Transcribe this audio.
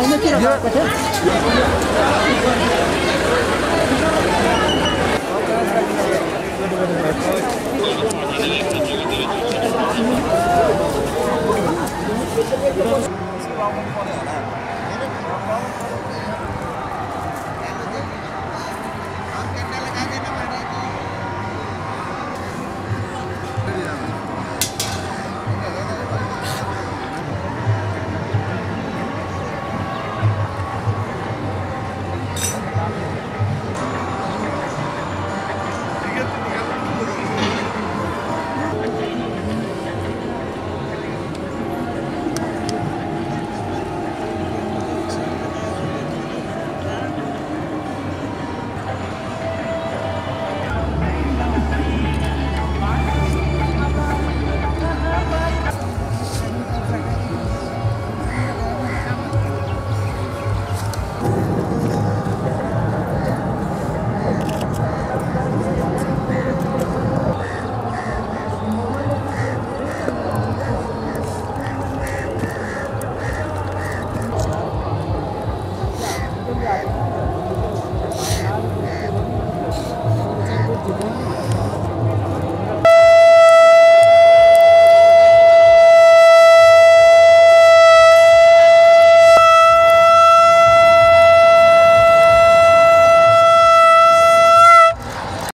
ആ Right.